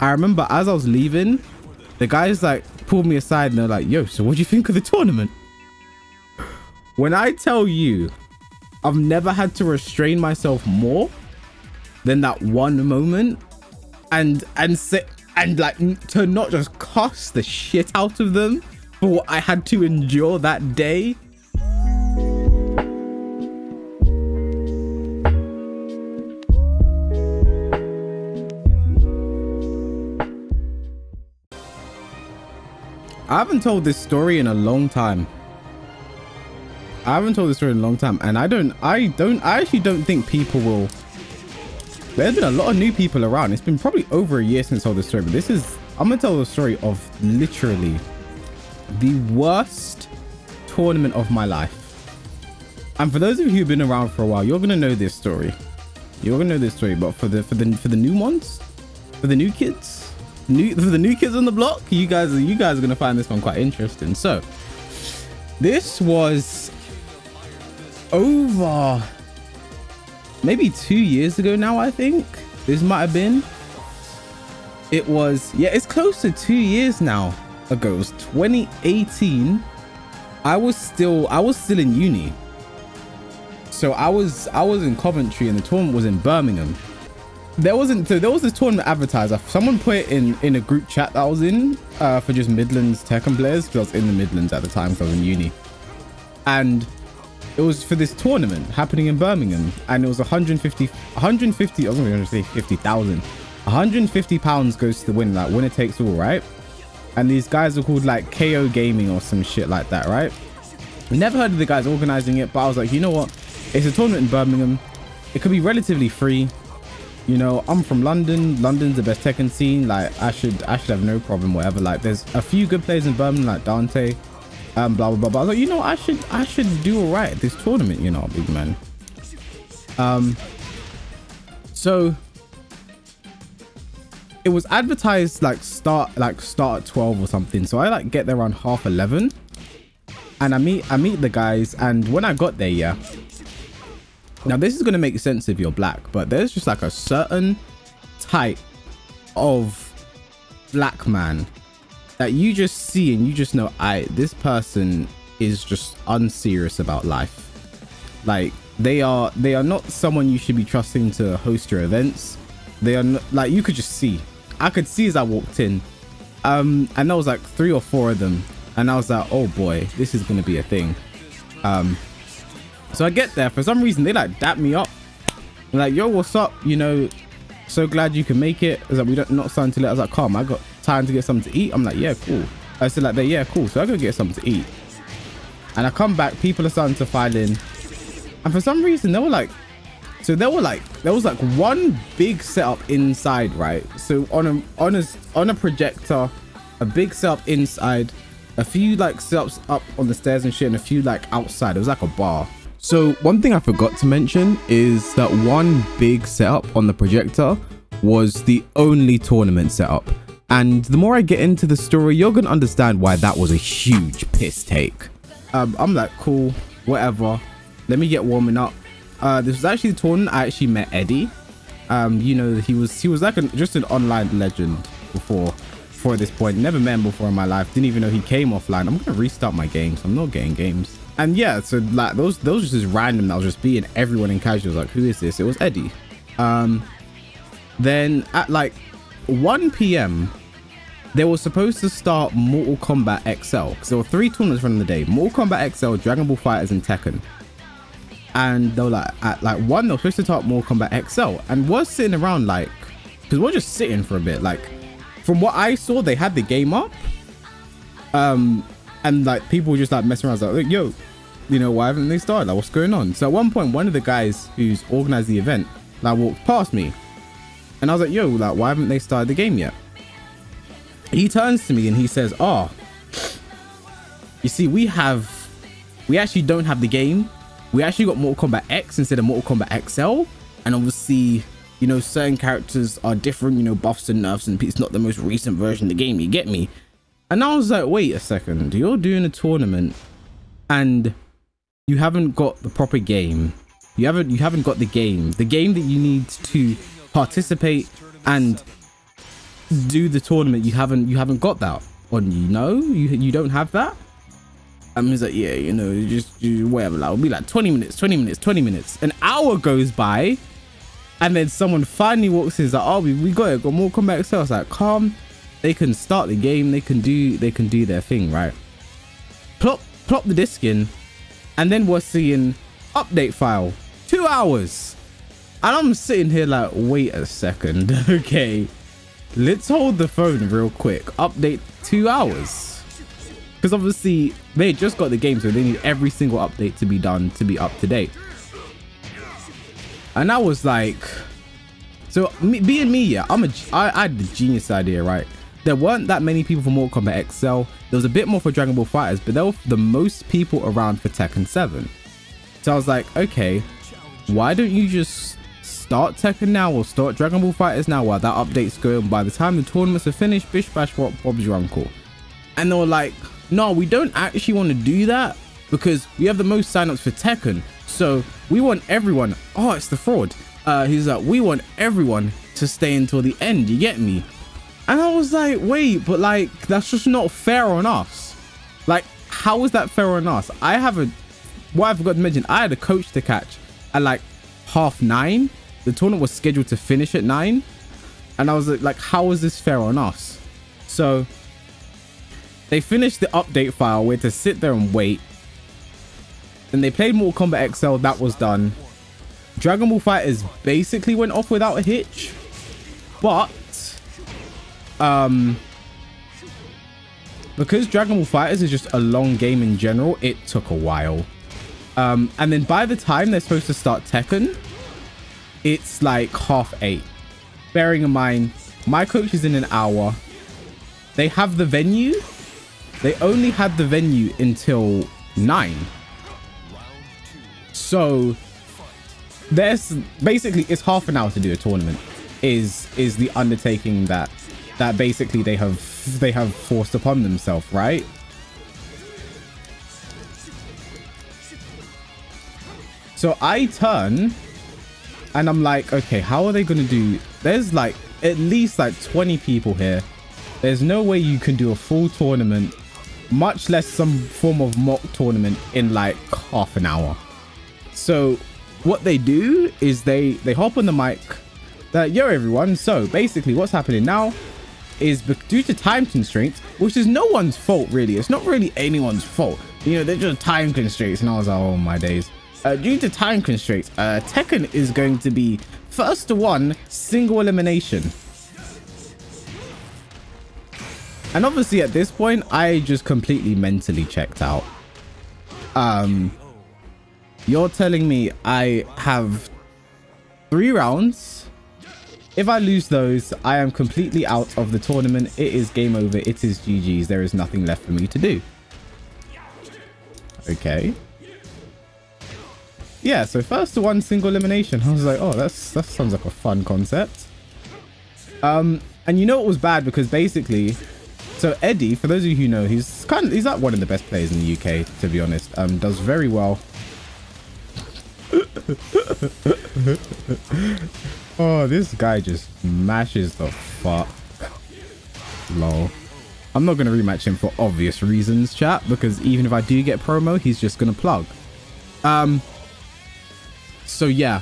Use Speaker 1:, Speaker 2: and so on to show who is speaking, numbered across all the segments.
Speaker 1: I remember as I was leaving, the guys like pulled me aside and they're like, yo, so what do you think of the tournament? When I tell you, I've never had to restrain myself more than that one moment and and sit and like to not just cuss the shit out of them for what I had to endure that day. I haven't told this story in a long time. I haven't told this story in a long time, and I don't, I don't, I actually don't think people will. There's been a lot of new people around. It's been probably over a year since I told this story, but this is, I'm gonna tell the story of literally the worst tournament of my life. And for those of you who've been around for a while, you're gonna know this story. You're gonna know this story, but for the for the for the new ones, for the new kids, new the new kids on the block, you guys you guys are gonna find this one quite interesting. So this was over maybe two years ago now, I think. This might have been. It was, yeah, it's close to two years now ago. It was 2018. I was still, I was still in uni. So I was, I was in Coventry and the tournament was in Birmingham. There wasn't, so there was this tournament advertiser. Someone put it in, in a group chat that I was in uh, for just Midlands Tekken players because I was in the Midlands at the time because I was in uni. And it was for this tournament happening in Birmingham and it was 150 150 I was to say 50,000 150 pounds goes to the winner like winner takes all right? And these guys are called like KO gaming or some shit like that right? Never heard of the guys organizing it but I was like you know what? It's a tournament in Birmingham. It could be relatively free you know I'm from London London's the best Tekken scene like I should I should have no problem whatever like there's a few good players in Birmingham like Dante um blah blah blah, blah. I was like, you know, I should I should do all right at this tournament, you know, big man. Um so it was advertised like start like start at 12 or something. So I like get there around half 11 and I meet I meet the guys and when I got there, yeah. Now this is gonna make sense if you're black, but there's just like a certain type of black man that you just see and you just know i this person is just unserious about life. Like they are they are not someone you should be trusting to host your events. They are not, like you could just see. I could see as i walked in um and there was like three or four of them and i was like oh boy this is gonna be a thing. Um so i get there for some reason they like dap me up like yo what's up you know so glad you can make it. Is like we don't not starting to let. Was like, calm. I got time to get something to eat. I'm like, yeah, cool. I said like, they yeah, cool. So I go get something to eat, and I come back. People are starting to file in, and for some reason they were like, so there were like there was like one big setup inside, right? So on a on a on a projector, a big setup inside, a few like setups up on the stairs and shit, and a few like outside. It was like a bar. So one thing I forgot to mention is that one big setup on the projector was the only tournament setup. And the more I get into the story, you're going to understand why that was a huge piss take. Um, I'm like, cool, whatever. Let me get warming up. Uh, this was actually the tournament I actually met Eddie. Um, you know, he was he was like an, just an online legend before before this point. Never met him before in my life. Didn't even know he came offline. I'm gonna restart my games. I'm not getting games and yeah so like those those just random that was just being everyone in casual. Was like who is this? It was eddie. Um then at like 1 p.m they were supposed to start mortal kombat xl because there were three tournaments running the day. Mortal kombat xl dragon ball FighterZ and tekken. And they were like at like one they were supposed to start mortal kombat xl and we're sitting around like because we're just sitting for a bit like from what i saw they had the game up. Um and like people were just like messing around like yo you know why haven't they started? Like what's going on? So at one point one of the guys who's organized the event like walked past me. And i was like yo like why haven't they started the game yet? He turns to me and he says oh you see we have we actually don't have the game. We actually got mortal kombat x instead of mortal kombat xl and obviously you know certain characters are different you know buffs and nerfs and it's not the most recent version of the game you get me? And I was like, wait a second, you're doing a tournament and you haven't got the proper game. You haven't you haven't got the game. The game that you need to participate and do the tournament, you haven't you haven't got that on you. No, you you don't have that. And he's like, yeah, you know, just you, whatever. Like, it'll be like 20 minutes, 20 minutes, 20 minutes. An hour goes by, and then someone finally walks in. Like, oh, we, we got it. Got more XL. It's like, calm. They can start the game. They can do they can do their thing, right? Plop plop the disc in, and then we're seeing update file. Two hours. And I'm sitting here like, wait a second. okay. Let's hold the phone real quick. Update two hours because obviously they just got the game so they need every single update to be done to be up to date and I was like so me, being me yeah i'm a I, I had the genius idea right there weren't that many people for Mortal Kombat XL there was a bit more for Dragon Ball FighterZ, but there were the most people around for Tekken 7 so I was like okay why don't you just start Tekken now or start Dragon Ball FighterZ now while that update's going by the time the tournaments are finished bish bash what Bob's your uncle and they were like no, we don't actually want to do that because we have the most signups for Tekken. So we want everyone. Oh, it's the fraud. Uh, he's like, we want everyone to stay until the end. You get me? And I was like, wait, but like, that's just not fair on us. Like, how is that fair on us? I have a, what I forgot to mention, I had a coach to catch at like half nine. The tournament was scheduled to finish at nine. And I was like, how is this fair on us? So they finished the update file. We had to sit there and wait. Then they played Mortal Kombat XL. That was done. Dragon Ball FighterZ basically went off without a hitch. But, um, because Dragon Ball FighterZ is just a long game in general, it took a while. Um, and then by the time they're supposed to start Tekken, it's like half eight. Bearing in mind, my coach is in an hour. They have the venue, they only had the venue until 9. So there's basically it's half an hour to do a tournament is is the undertaking that that basically they have they have forced upon themselves, right? So I turn and I'm like, okay, how are they going to do? There's like at least like 20 people here. There's no way you can do a full tournament much less some form of mock tournament in like half an hour. So what they do is they they hop on the mic that yo everyone. So basically what's happening now is due to time constraints, which is no one's fault really. It's not really anyone's fault. You know, they're just time constraints. And I was like, oh my days. Uh, due to time constraints, uh, Tekken is going to be first to one single elimination. And obviously at this point, I just completely mentally checked out. Um, you're telling me I have three rounds. If I lose those, I am completely out of the tournament. It is game over. It is GG's. There is nothing left for me to do. Okay. Yeah, so first to one single elimination. I was like, oh, that's that sounds like a fun concept. Um, and you know it was bad? Because basically, so Eddie, for those of you who know, he's kind of he's like one of the best players in the UK, to be honest. Um, does very well. oh, this guy just mashes the fuck. Lol. I'm not going to rematch him for obvious reasons, chat, because even if I do get promo, he's just going to plug. Um, so yeah.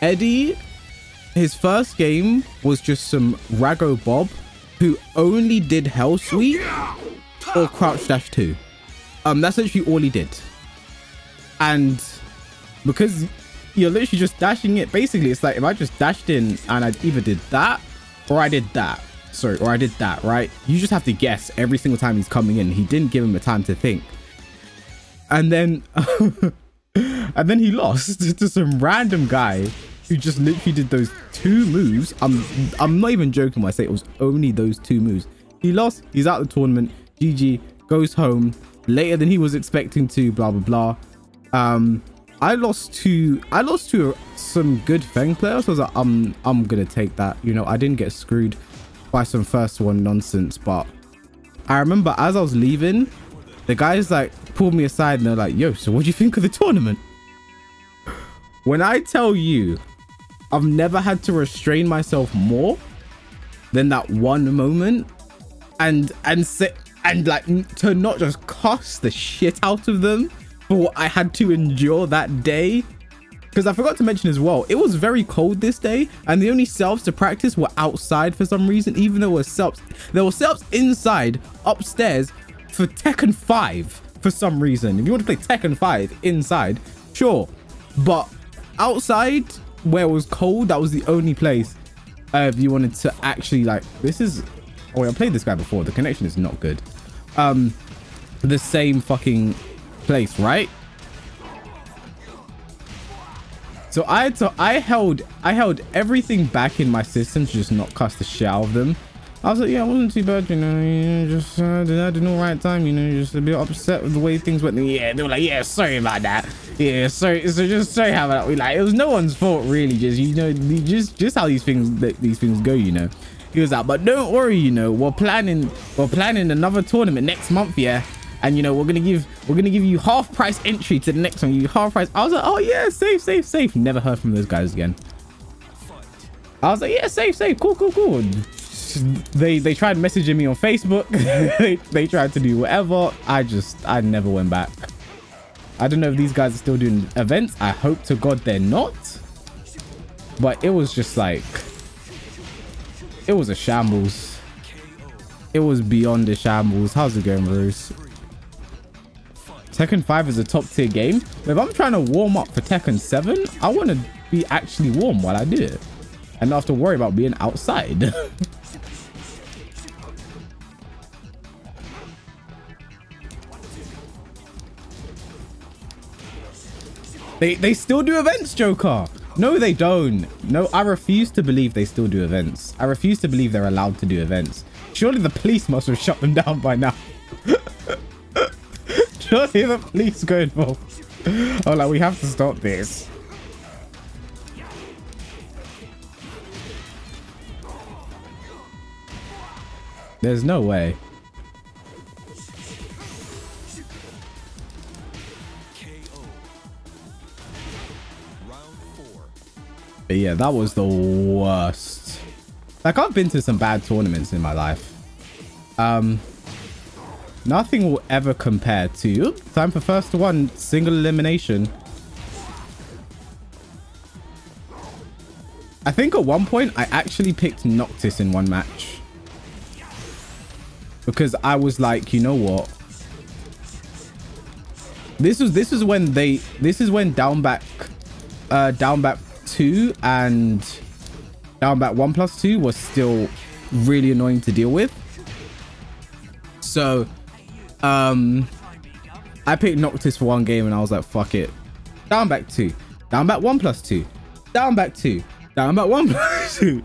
Speaker 1: Eddie, his first game was just some Rago Bob who only did Hell Sweep or Crouch Dash 2. Um, that's actually all he did. And because you're literally just dashing it, basically it's like if I just dashed in and I either did that or I did that. Sorry, or I did that, right? You just have to guess every single time he's coming in. He didn't give him the time to think. And then and then he lost to some random guy who just literally did those two moves. I'm I'm not even joking when I say it was only those two moves. He lost. He's out of the tournament. GG goes home later than he was expecting to. Blah blah blah. Um, I lost to I lost to some good Feng players. So I was like, I'm I'm gonna take that. You know, I didn't get screwed by some first one nonsense. But I remember as I was leaving, the guys like pulled me aside and they're like, "Yo, so what do you think of the tournament?" When I tell you I've never had to restrain myself more than that one moment and and sit and like to not just cuss the shit out of them what I had to endure that day. Because I forgot to mention as well, it was very cold this day, and the only selves to practice were outside for some reason, even though there were selves, there were selves inside, upstairs, for Tekken 5 for some reason. If you want to play Tekken 5 inside, sure. But outside, where it was cold, that was the only place uh, if you wanted to actually like, this is, oh wait, I played this guy before. The connection is not good. Um, the same fucking place, right? So I had to, I held, I held everything back in my system to just not cast the shit out of them. I was like, yeah, it wasn't too bad, you know, you know just uh, did I the right time, you know, just a bit upset with the way things went. Yeah, they were like, yeah, sorry about that. Yeah, sorry. So just sorry how that we like. It was no one's fault really. Just you know, just just how these things these things go, you know. He was like, but don't worry, you know, we're planning we're planning another tournament next month, yeah and you know we're gonna give we're gonna give you half price entry to the next one. You half price. I was like oh yeah safe safe safe. Never heard from those guys again. I was like yeah safe safe. Cool cool cool. They they tried messaging me on facebook. They, they tried to do whatever. I just i never went back. I don't know if these guys are still doing events. I hope to god they're not. But it was just like it was a shambles. It was beyond the shambles. How's it going bruce Tekken 5 is a top tier game. If I'm trying to warm up for Tekken 7, I want to be actually warm while I do it. And not have to worry about being outside. they, they still do events, Joker. No, they don't. No, I refuse to believe they still do events. I refuse to believe they're allowed to do events. Surely the police must have shut them down by now. Surely the police go involved. Oh, like, we have to stop this. There's no way. But yeah, that was the worst. Like, I've been to some bad tournaments in my life. Um, Nothing will ever compare to... time for first one. Single elimination. I think at one point I actually picked Noctis in one match. Because I was like, you know what? This was this is when they this is when down back uh down back two and down back one plus two was still really annoying to deal with. So um, I picked Noctis for one game and I was like, fuck it. Down back two. Down back one plus two. Down back two. Down back one plus two.